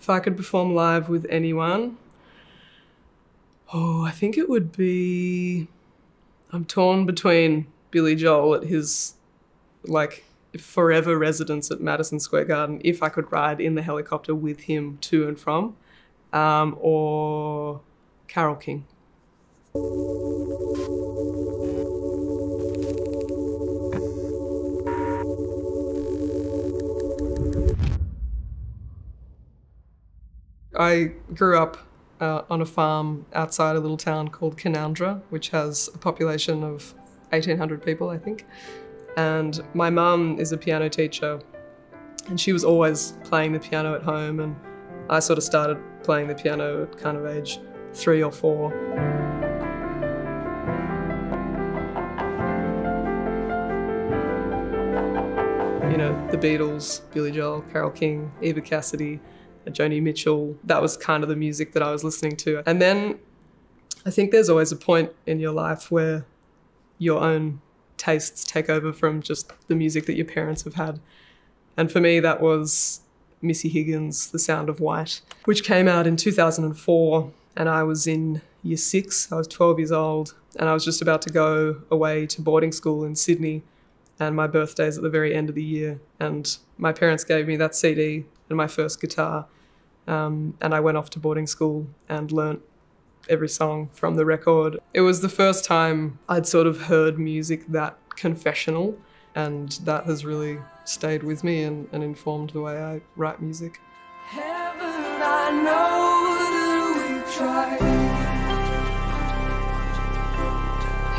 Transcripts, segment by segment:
If I could perform live with anyone, oh, I think it would be. I'm torn between Billy Joel at his like forever residence at Madison Square Garden, if I could ride in the helicopter with him to and from, um, or Carole King. I grew up uh, on a farm outside a little town called Canowindra, which has a population of 1,800 people, I think. And my mum is a piano teacher, and she was always playing the piano at home. And I sort of started playing the piano at kind of age three or four. You know, the Beatles, Billy Joel, Carole King, Eva Cassidy, Joni Mitchell. That was kind of the music that I was listening to. And then I think there's always a point in your life where your own tastes take over from just the music that your parents have had. And for me, that was Missy Higgins' The Sound of White, which came out in 2004. And I was in year six, I was 12 years old, and I was just about to go away to boarding school in Sydney. And my birthday's at the very end of the year. And my parents gave me that CD and my first guitar. Um, and I went off to boarding school and learnt every song from the record. It was the first time I'd sort of heard music that confessional, and that has really stayed with me and, and informed the way I write music. Heaven, I know that we.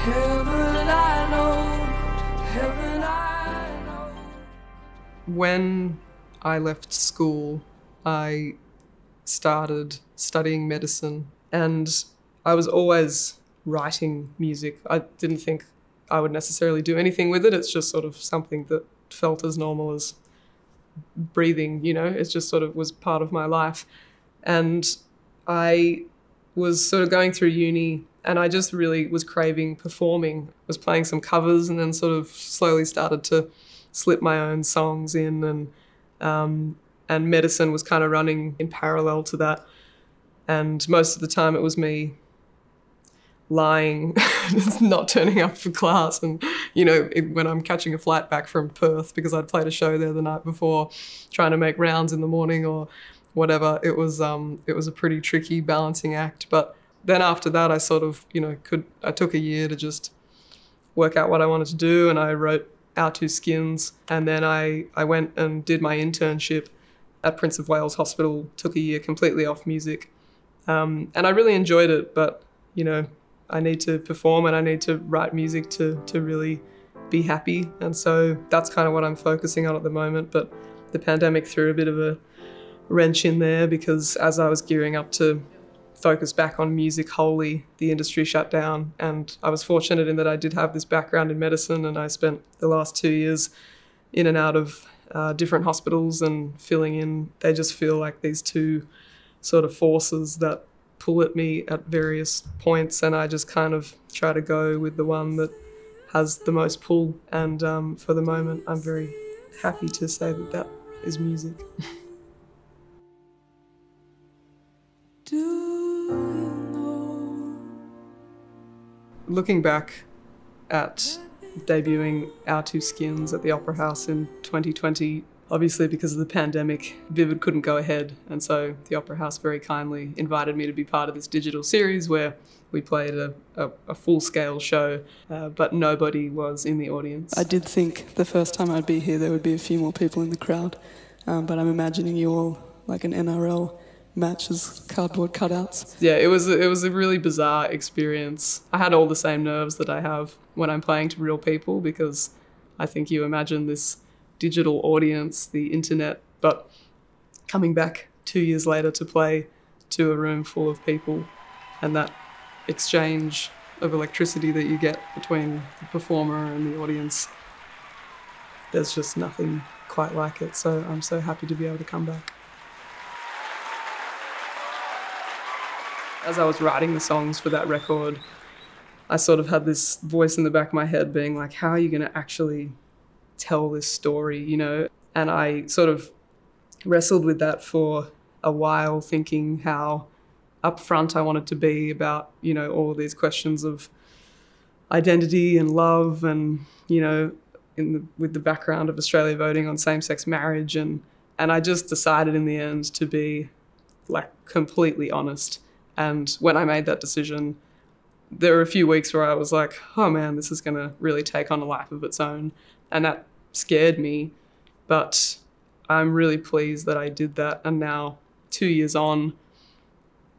Heaven, When I left school, I started studying medicine and I was always writing music. I didn't think I would necessarily do anything with it. It's just sort of something that felt as normal as breathing, you know, it just sort of was part of my life. And I was sort of going through uni and I just really was craving performing. was playing some covers and then sort of slowly started to slip my own songs in and um, and medicine was kind of running in parallel to that. And most of the time it was me lying, not turning up for class. And, you know, it, when I'm catching a flight back from Perth because I'd played a show there the night before, trying to make rounds in the morning or whatever, it was, um, it was a pretty tricky balancing act. But then after that, I sort of, you know, could, I took a year to just work out what I wanted to do. And I wrote Our Two Skins. And then I, I went and did my internship at Prince of Wales Hospital, took a year completely off music. Um, and I really enjoyed it, but you know, I need to perform and I need to write music to, to really be happy. And so that's kind of what I'm focusing on at the moment. But the pandemic threw a bit of a wrench in there because as I was gearing up to focus back on music wholly, the industry shut down. And I was fortunate in that I did have this background in medicine and I spent the last two years in and out of uh, different hospitals and filling in. They just feel like these two sort of forces that pull at me at various points, and I just kind of try to go with the one that has the most pull. And um, for the moment, I'm very happy to say that that is music. Looking back at debuting Our Two Skins at the Opera House in 2020. Obviously, because of the pandemic, Vivid couldn't go ahead, and so the Opera House very kindly invited me to be part of this digital series where we played a, a, a full scale show, uh, but nobody was in the audience. I did think the first time I'd be here there would be a few more people in the crowd, um, but I'm imagining you all like an NRL matches cardboard cutouts. Yeah, it was it was a really bizarre experience. I had all the same nerves that I have when I'm playing to real people because I think you imagine this digital audience, the internet, but coming back 2 years later to play to a room full of people and that exchange of electricity that you get between the performer and the audience there's just nothing quite like it so I'm so happy to be able to come back. As I was writing the songs for that record, I sort of had this voice in the back of my head being like, how are you going to actually tell this story, you know? And I sort of wrestled with that for a while thinking how upfront I wanted to be about, you know, all these questions of identity and love and, you know, in the, with the background of Australia voting on same-sex marriage and and I just decided in the end to be like completely honest. And when I made that decision, there were a few weeks where I was like, oh man, this is going to really take on a life of its own. And that scared me. But I'm really pleased that I did that. And now, two years on,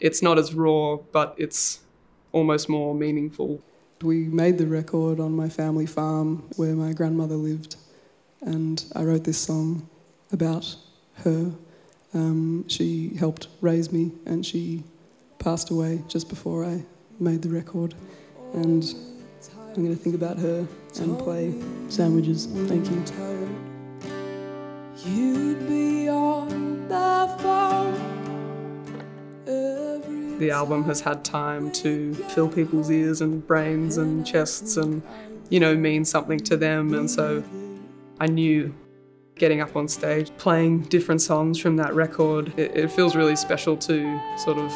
it's not as raw, but it's almost more meaningful. We made the record on my family farm where my grandmother lived. And I wrote this song about her. Um, she helped raise me and she passed away just before I made the record. And I'm going to think about her and play sandwiches. Thank you. The album has had time to fill people's ears and brains and chests and, you know, mean something to them. And so I knew getting up on stage, playing different songs from that record, it, it feels really special to sort of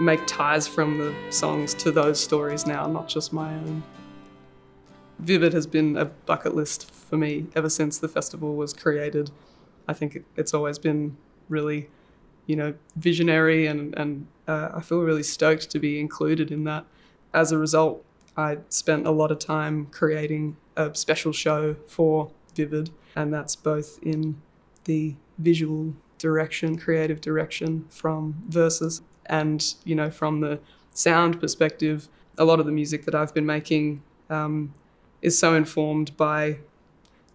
make ties from the songs to those stories now, not just my own. Vivid has been a bucket list for me ever since the festival was created. I think it's always been really, you know, visionary, and, and uh, I feel really stoked to be included in that. As a result, I spent a lot of time creating a special show for Vivid, and that's both in the visual direction, creative direction from Versus, and you know from the sound perspective, a lot of the music that I've been making um, is so informed by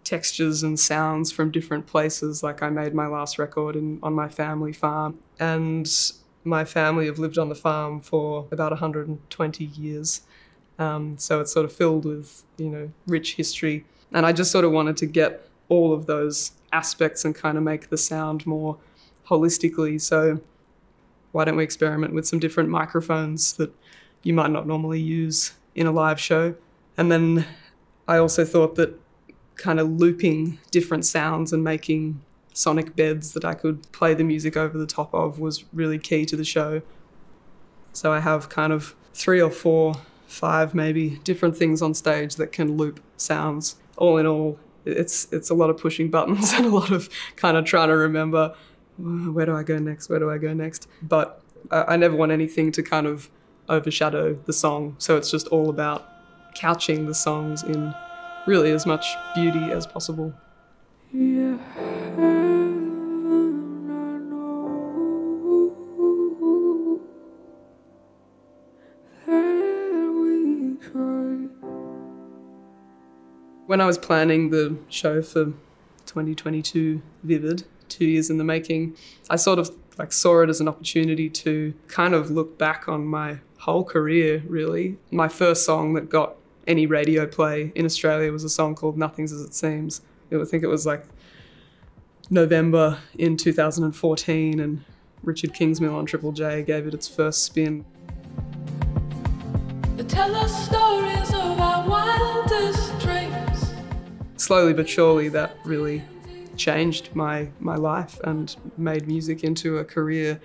textures and sounds from different places. Like I made my last record in, on my family farm, and my family have lived on the farm for about 120 years. Um, so it's sort of filled with you know rich history, and I just sort of wanted to get all of those aspects and kind of make the sound more holistically. So why don't we experiment with some different microphones that you might not normally use in a live show? And then I also thought that kind of looping different sounds and making sonic beds that I could play the music over the top of was really key to the show. So I have kind of three or four, five maybe different things on stage that can loop sounds. All in all, it's it's a lot of pushing buttons and a lot of kind of trying to remember where do I go next? Where do I go next? But I, I never want anything to kind of overshadow the song. So it's just all about couching the songs in really as much beauty as possible. Yeah. When I was planning the show for 2022 Vivid, two years in the making, I sort of like saw it as an opportunity to kind of look back on my whole career really. My first song that got any radio play in Australia was a song called Nothing's as It Seems. I think it was like November in 2014 and Richard Kingsmill on Triple J gave it its first spin. Tell us stories of our wildest dreams. Slowly but surely that really changed my my life and made music into a career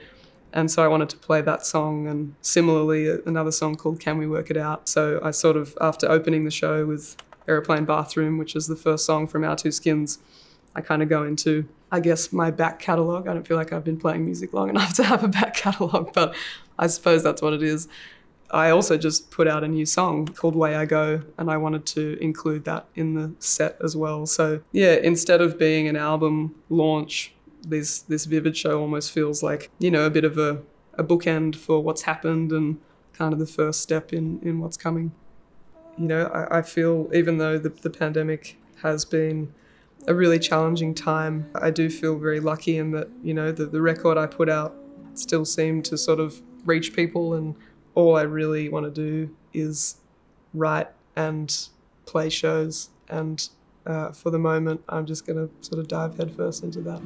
and so I wanted to play that song and similarly uh, another song called Can We Work It Out. So I sort of, after opening the show with Aeroplane Bathroom, which is the first song from Our Two Skins, I kind of go into, I guess, my back catalogue. I don't feel like I've been playing music long enough to have a back catalogue, but I suppose that's what it is. I also just put out a new song called Way I Go, and I wanted to include that in the set as well. So, yeah, instead of being an album launch this this vivid show almost feels like you know a bit of a, a bookend for what's happened and kind of the first step in in what's coming you know i, I feel even though the, the pandemic has been a really challenging time i do feel very lucky in that you know the, the record i put out still seemed to sort of reach people and all i really want to do is write and play shows and uh, for the moment, I'm just going to sort of dive headfirst into that.